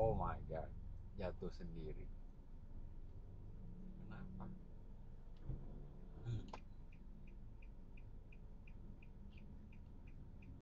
oh my god. Jatuh sendiri.